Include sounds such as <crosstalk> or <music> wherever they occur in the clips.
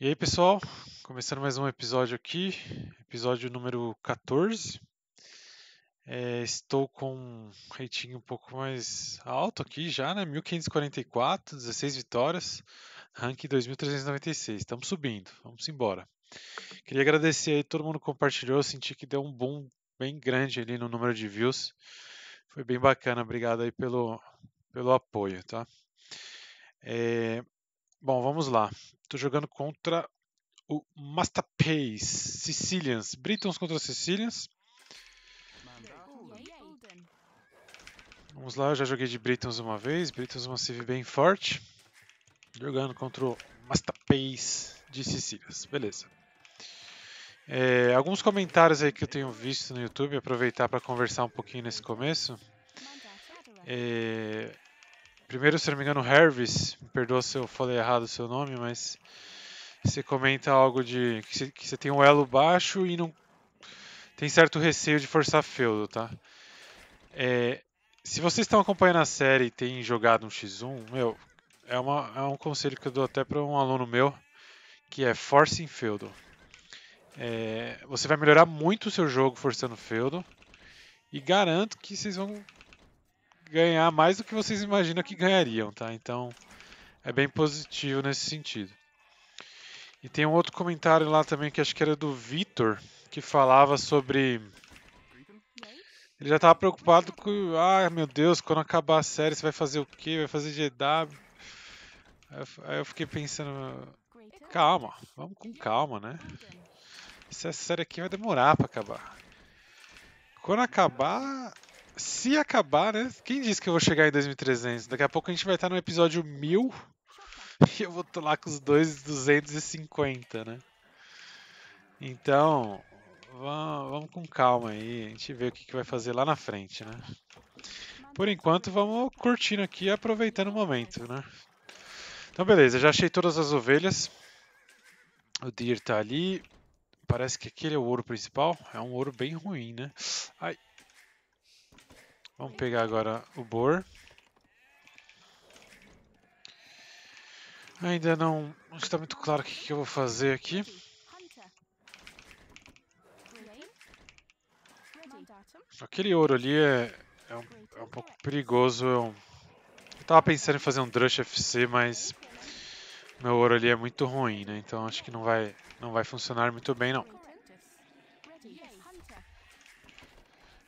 E aí, pessoal, começando mais um episódio aqui, episódio número 14. É, estou com um rating um pouco mais alto aqui já, né? 1544, 16 vitórias, rank 2396. Estamos subindo, vamos embora. Queria agradecer aí todo mundo compartilhou, senti que deu um boom bem grande ali no número de views. Foi bem bacana, obrigado aí pelo, pelo apoio, tá? É, bom, vamos lá. Estou jogando contra o Masterpace Sicilians. Britons contra Sicilians. Vamos lá, eu já joguei de Britons uma vez. Britons é uma CV bem forte. Jogando contra o Masterpace de Sicílias. Beleza. É, alguns comentários aí que eu tenho visto no YouTube, aproveitar para conversar um pouquinho nesse começo. É, primeiro, se não me engano, Hervis, me perdoa se eu falei errado o seu nome, mas você comenta algo de que você, tem um elo baixo e não tem certo receio de forçar feudo, tá? É, se vocês estão acompanhando a série e têm jogado um X1, meu, é, uma, é um conselho que eu dou até para um aluno meu, que é force em feudo. É, você vai melhorar muito o seu jogo forçando feudo. E garanto que vocês vão ganhar mais do que vocês imaginam que ganhariam, tá? Então é bem positivo nesse sentido. E tem um outro comentário lá também que acho que era do Vitor, que falava sobre. Ele já estava preocupado com. Ah, meu Deus, quando acabar a série você vai fazer o quê? Vai fazer GW? Aí eu fiquei pensando. Calma, vamos com calma, né? Essa série aqui vai demorar para acabar. Quando acabar, se acabar, né? Quem disse que eu vou chegar em 2300? Daqui a pouco a gente vai estar no episódio 1000 <laughs> e eu vou estar lá com os dois 250, né? Então, vamos, vamos, com calma aí, a gente vê o que, que vai fazer lá na frente, né? Por enquanto, vamos curtindo aqui e aproveitando o momento, né? Então, beleza, já achei todas as ovelhas. O Deer tá ali. Parece que aquele é o ouro principal. É um ouro bem ruim, né? Ai. Vamos pegar agora o Boar. Ainda não, está muito claro o que, eu vou fazer aqui. Aquele ouro ali é, é, um, é um, pouco perigoso. Eu, eu tava pensando em fazer um Drush FC, mas meu ouro ali é muito ruim, né? Então acho que não vai, não vai funcionar muito bem, não.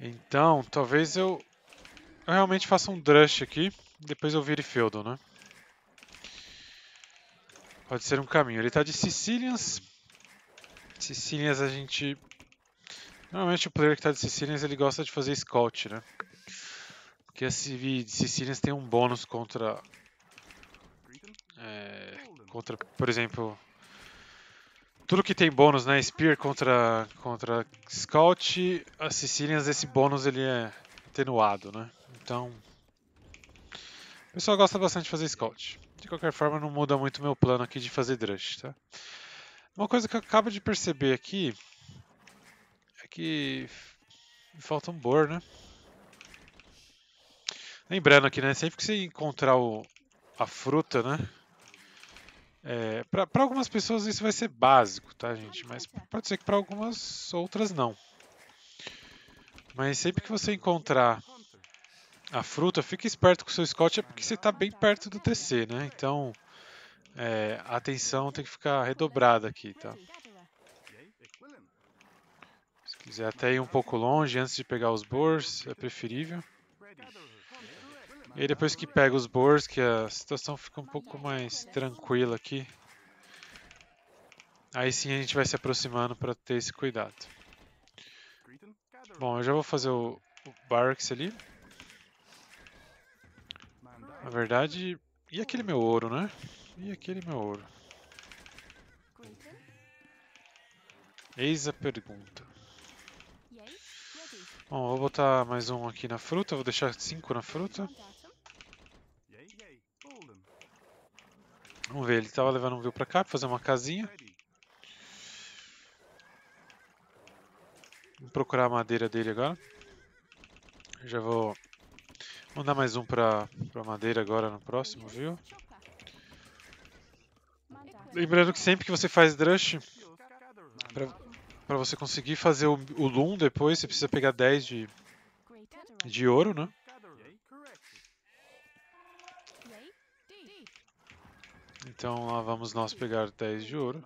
Então, talvez eu, eu realmente faça um Drush aqui, depois eu vire Feudal, né? Pode ser um caminho. Ele está de Sicilians. Sicilians a gente... Normalmente o player que está de Sicilians ele gosta de fazer Scout, né? Porque a CV de Sicilians tem um bônus contra... É, contra, por exemplo, tudo que tem bônus, né? Spear contra, contra Scout, a Sicilians, esse bônus ele é atenuado, né? Então, o pessoal gosta bastante de fazer Scout. De qualquer forma, não muda muito meu plano aqui de fazer Drush, tá? Uma coisa que eu acabo de perceber aqui é que falta um Bor, né? Lembrando aqui, né? Sempre que você encontrar o, a fruta, né? É, para algumas pessoas isso vai ser básico, tá, gente? Mas pode ser que para algumas outras não. Mas sempre que você encontrar a fruta, fique esperto com o seu Scott, é porque você está bem perto do TC, né? Então é, a atenção tem que ficar redobrada aqui, tá? Se quiser até ir um pouco longe antes de pegar os boars, é preferível. E aí depois que pega os boars, que a situação fica um pouco mais tranquila aqui. Aí sim a gente vai se aproximando para ter esse cuidado. Bom, eu já vou fazer o, o Barracks ali. Na verdade, e aquele meu ouro, né? E aquele meu ouro? Eis a pergunta. Bom, vou botar mais um aqui na fruta, vou deixar cinco na fruta. Vamos ver, ele estava levando um view pra cá pra fazer uma casinha. Vou procurar a madeira dele agora. Já vou mandar mais um pra, pra madeira agora no próximo, viu? Lembrando que sempre que você faz Drush, para você conseguir fazer o, o Loom depois, você precisa pegar 10 de, de ouro, né? Então lá vamos nós pegar 10 de ouro.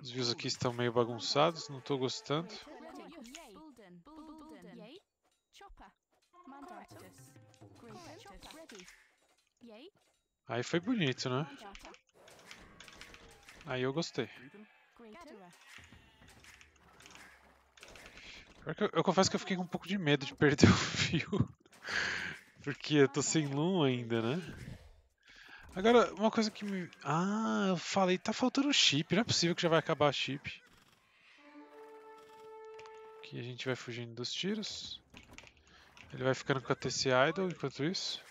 Os views aqui estão meio bagunçados, não estou gostando. Aí foi bonito, né? Aí eu gostei. Eu, eu, confesso que eu fiquei com um pouco de medo de perder <laughs> o fio. Porque eu tô sem Loom ainda, né? Agora, uma coisa que me... Ah, eu falei, tá faltando chip. Não é possível que já vai acabar chip. Aqui a gente vai fugindo dos tiros. Ele vai ficando com a TC Idol enquanto isso.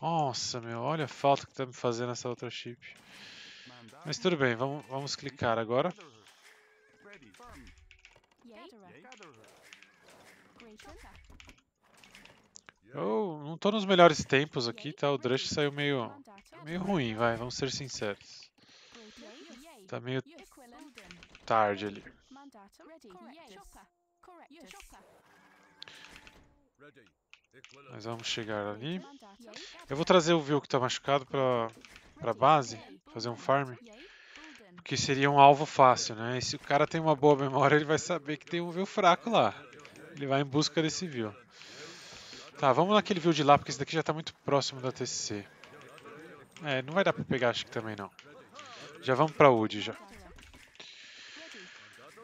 Nossa, meu, olha a falta que tá me fazendo essa outra chip. Mas tudo bem, vamos, vamos clicar agora. Eu não tô nos melhores tempos aqui, tá? O Drush saiu meio, meio ruim, vai, vamos ser sinceros. Tá meio tarde ali. Mas vamos chegar ali. Eu vou trazer o Vil que está machucado para a base, fazer um farm. Porque seria um alvo fácil, né? E se o cara tem uma boa memória, ele vai saber que tem um Vil fraco lá. Ele vai em busca desse Vil. Tá, vamos naquele Vil de lá, porque esse daqui já está muito próximo da TC. É, não vai dar para pegar, acho que também não. Já vamos para Wood já.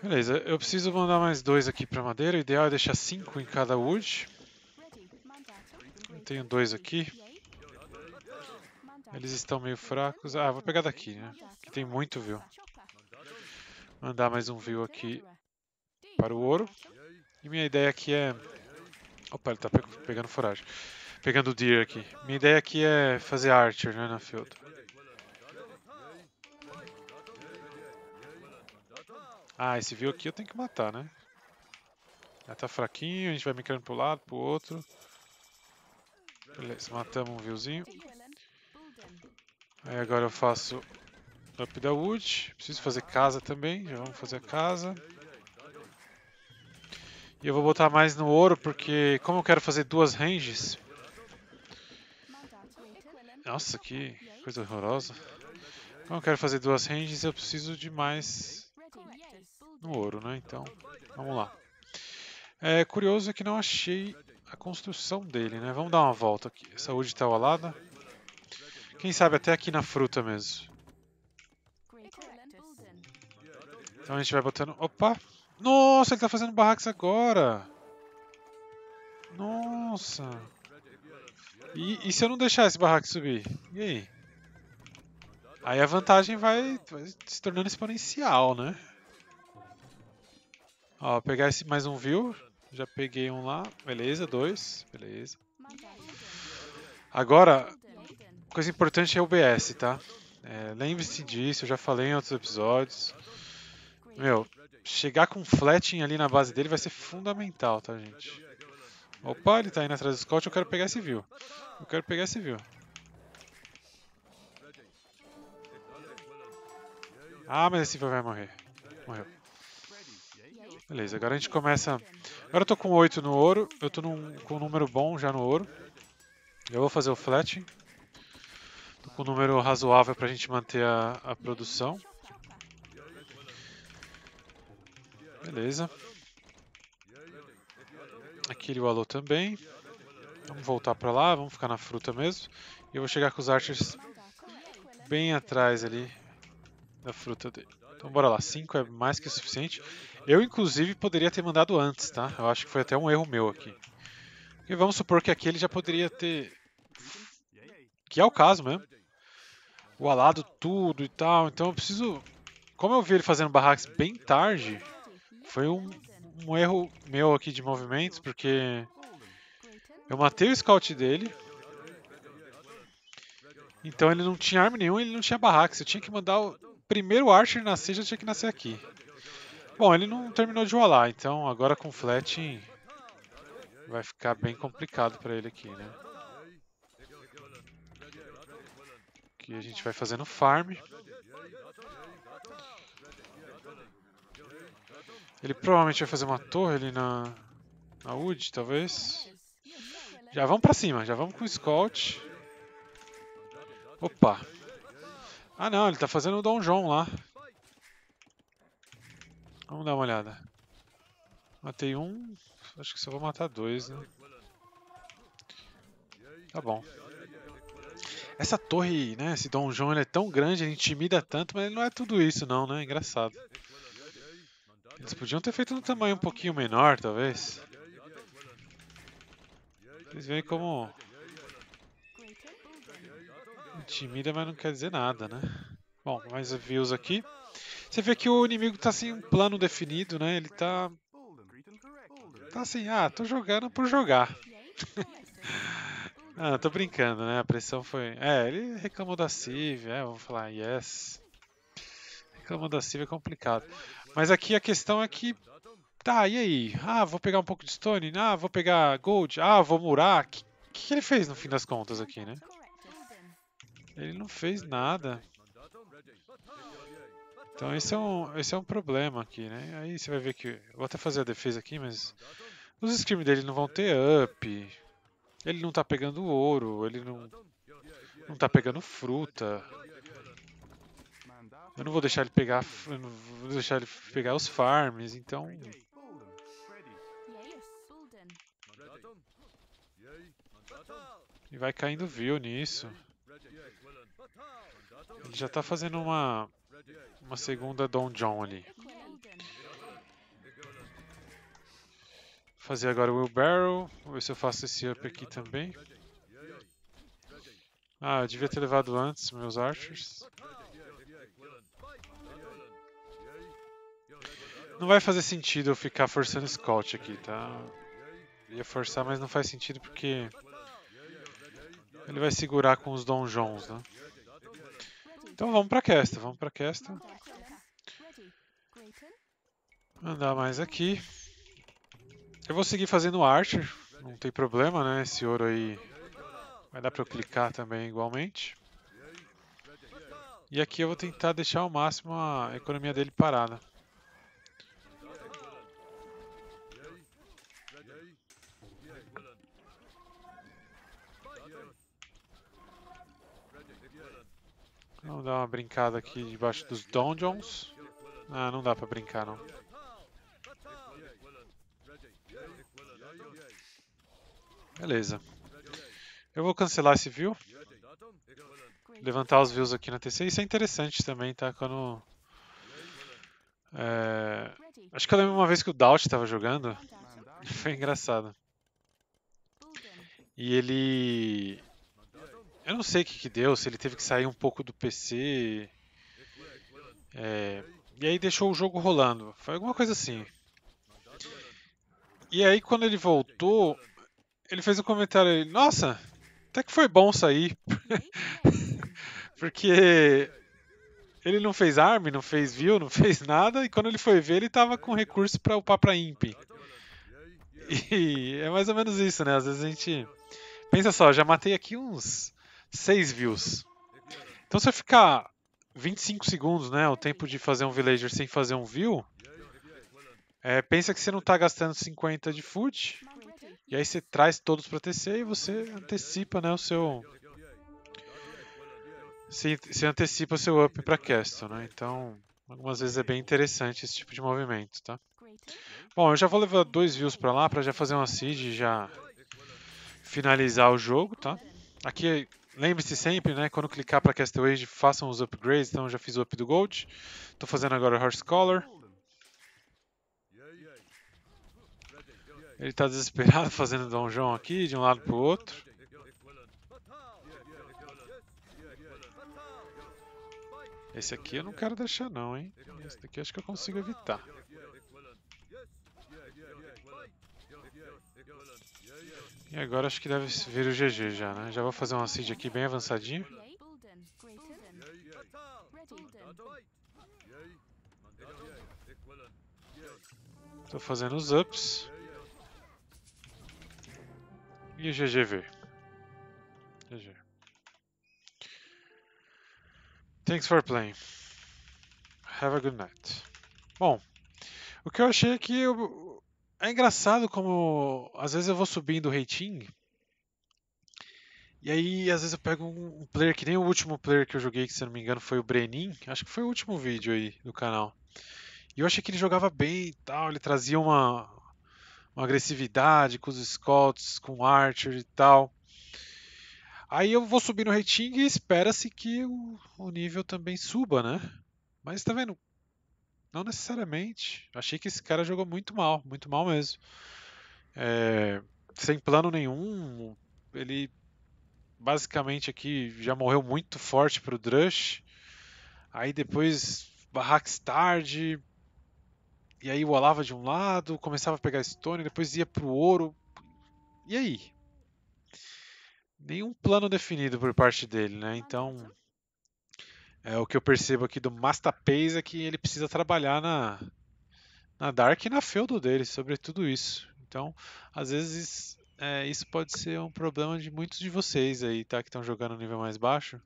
Beleza, eu preciso mandar mais dois aqui para madeira. O ideal é deixar cinco em cada Wood. Tenho dois aqui. Eles estão meio fracos. Ah, vou pegar daqui, né? Que tem muito view. Mandar mais um view aqui para o ouro. E minha ideia aqui é... Opa, ele está pegando foragem. Pegando o deer aqui. Minha ideia aqui é fazer archer, né, na field. Ah, esse view aqui eu tenho que matar, né? Já tá fraquinho, a gente vai migrando pro lado, pro outro. Beleza, matamos um viewzinho. Aí agora eu faço up da wood. Preciso fazer casa também, já vamos fazer a casa. E eu vou botar mais no ouro, porque como eu quero fazer duas ranges... Nossa, que coisa horrorosa. Como eu quero fazer duas ranges, eu preciso de mais no ouro, né? Então, vamos lá. É curioso que não achei a construção dele, né? Vamos dar uma volta aqui. Saúde está alada. Quem sabe até aqui na fruta mesmo. Então a gente vai botando... Opa! Nossa, ele está fazendo barracks agora! Nossa! E, e, se eu não deixar esse barraco subir? E aí? Aí a vantagem vai, vai se tornando exponencial, né? Ó, pegar esse mais um view. Já peguei um lá. Beleza, dois. Beleza. Agora, coisa importante é o OBS, tá? É, Lembre-se disso, eu já falei em outros episódios. Meu, chegar com flatting ali na base dele vai ser fundamental, tá, gente? Opa, ele tá indo atrás do Scott, eu quero pegar esse view. Eu quero pegar esse view. Ah, mas esse view vai morrer. Morreu. Beleza, agora a gente começa... Agora eu tô com 8 no ouro, eu tô num, com um número bom já no ouro. Eu vou fazer o flat. Tô com um número razoável pra gente manter a, a produção. Beleza. Aqui ele walou também. Vamos voltar pra lá, vamos ficar na fruta mesmo. E eu vou chegar com os archers bem atrás ali da fruta dele. Então bora lá, 5 é mais que suficiente. Eu, inclusive, poderia ter mandado antes, tá? Eu acho que foi até um erro meu aqui. E vamos supor que aqui ele já poderia ter... Que é o caso mesmo. O alado tudo e tal. Então eu preciso... Como eu vi ele fazendo barracks bem tarde, foi um, um erro meu aqui de movimentos, porque eu matei o scout dele. Então ele não tinha arma nenhuma, ele não tinha barracks. Eu tinha que mandar o primeiro Archer nascer, já tinha que nascer aqui. Bom, ele não terminou de rolar, então agora com flat vai ficar bem complicado para ele aqui, né? Aqui a gente vai fazendo farm. Ele provavelmente vai fazer uma torre ali na, na Wood, talvez. Já vamos pra cima, já vamos com o Scout. Opa. Ah não, ele tá fazendo o Dom João lá. Vamos dar uma olhada. Matei um. Acho que só vou matar dois, né? Tá bom. Essa torre, né? Esse Dom João ele é tão grande, ele intimida tanto, mas ele não é tudo isso não, né? Engraçado. Eles podiam ter feito um tamanho um pouquinho menor, talvez. Vocês veem como... Intimida, mas não quer dizer nada, né? Bom, mais views aqui. Você vê que o inimigo tá sem um plano definido, né? Ele tá... Tá assim, ah, tô jogando por jogar. <laughs> ah, tô brincando, né? A pressão foi... É, ele reclamou da Civ, é, vamos falar yes. Reclamou da Civ é complicado. Mas aqui a questão é que. Tá, e aí? Ah, vou pegar um pouco de Stone? Ah, vou pegar Gold? Ah, vou murar? O que, que ele fez no fim das contas aqui, né? Ele não fez nada. Então esse é um, esse é um problema aqui, né? Aí você vai ver que... Vou até fazer a defesa aqui, mas... Os screams dele não vão ter up. Ele não tá pegando ouro. Ele não... Não tá pegando fruta. Eu não vou deixar ele pegar, eu não vou deixar ele pegar os farms, então e vai caindo view nisso. Ele já está fazendo uma uma segunda Don John ali. Fazer agora o wheelbarrow, vou ver se eu faço esse up aqui também. Ah, eu devia ter levado antes meus archers. Não vai fazer sentido eu ficar forçando Scout aqui, tá? Ia forçar, mas não faz sentido porque... Ele vai segurar com os donjons, né? Então vamos pra Kesta, vamos pra Kesta. Andar mais aqui. Eu vou seguir fazendo Archer, não tem problema, né? Esse ouro aí vai dar pra eu clicar também igualmente. E aqui eu vou tentar deixar ao máximo a economia dele parada. Vamos dar uma brincada aqui debaixo dos dungeons. Ah, não dá pra brincar não. Beleza. Eu vou cancelar esse view. Levantar os views aqui na TC. Isso é interessante também, tá? Quando... É... Acho que eu lembro uma vez que o Daut estava jogando. <laughs> Foi engraçado. E ele eu não sei o que, que deu, se ele teve que sair um pouco do PC. É, e aí deixou o jogo rolando. Foi alguma coisa assim. E aí quando ele voltou, ele fez um comentário aí, nossa, até que foi bom sair. <laughs> Porque ele não fez arm, não fez view, não fez nada, e quando ele foi ver, ele tava com recurso para upar pra imp. E é mais ou menos isso, né? Às vezes a gente. Pensa só, já matei aqui uns 6 views. Então se eu ficar 25 segundos, né, o tempo de fazer um villager sem fazer um view, é, pensa que você não está gastando 50 de food, e aí você traz todos para TC e você antecipa né, o seu... Você, você antecipa o seu up para Castle, né? Então, algumas vezes é bem interessante esse tipo de movimento, tá? Bom, eu já vou levar dois views para lá para já fazer uma seed e já finalizar o jogo, tá? Aqui Lembre-se sempre, né, quando clicar para Cast Age, façam os upgrades. Então, já fiz o up do Gold. Estou fazendo agora o Horse Collar. Ele está desesperado <laughs> fazendo donjão aqui, de um lado para o outro. Esse aqui eu não quero deixar não, hein. Esse daqui acho que eu consigo evitar. E agora acho que deve vir o GG já, né? Já vou fazer uma seed aqui bem avançadinho. Estou fazendo os ups. E o GG veio. GG. Thanks for playing. Have a good night. Bom, o que eu achei é que eu... é engraçado como às vezes eu vou subindo o rating e aí às vezes eu pego um player que nem o último player que eu joguei, que se não me engano foi o Brenin, acho que foi o último vídeo aí do canal. E eu achei que ele jogava bem e tal, ele trazia uma, uma agressividade com os scouts, com o Archer e tal. Aí eu vou subir no rating e espera-se que o, o nível também suba, né? Mas tá vendo? Não necessariamente. Achei que esse cara jogou muito mal, muito mal mesmo. É, sem plano nenhum, ele basicamente aqui já morreu muito forte pro Drush. Aí depois Barrackstard. E aí o Olava de um lado, começava a pegar Stone, depois ia pro ouro. E aí? Nenhum plano definido por parte dele, né? Então, é, o que eu percebo aqui do Mastapace é que ele precisa trabalhar na, na Dark e na Feudo dele, sobre tudo isso. Então, às vezes, é, isso pode ser um problema de muitos de vocês aí, tá? Que estão jogando no nível mais baixo.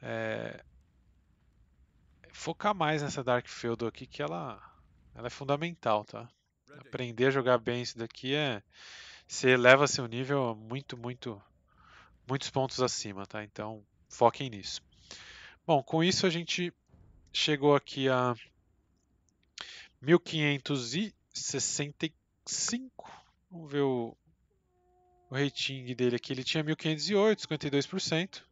É, focar mais nessa Dark Feudo aqui, que ela, ela é fundamental, tá? Aprender a jogar bem isso daqui é... Você eleva seu nível muito, muito, muitos pontos acima, tá? Então, foquem nisso. Bom, com isso a gente chegou aqui a 1565. Vamos ver o, o rating dele aqui. Ele tinha 1508, 52%.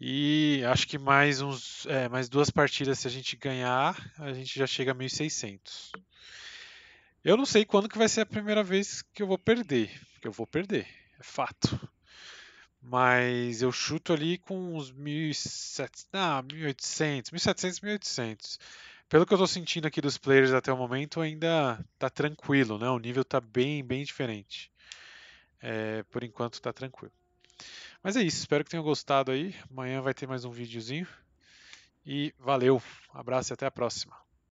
E acho que mais uns, é, mais duas partidas se a gente ganhar, a gente já chega a 1600. Eu não sei quando que vai ser a primeira vez que eu vou perder, que eu vou perder, é fato. Mas eu chuto ali com uns 1.700, ah, 1.800, 1.700, 1.800. Pelo que eu estou sentindo aqui dos players até o momento, ainda tá tranquilo, né? O nível tá bem, bem diferente. É, por enquanto tá tranquilo. Mas é isso, espero que tenham gostado aí. Amanhã vai ter mais um videozinho. E valeu, abraço e até a próxima.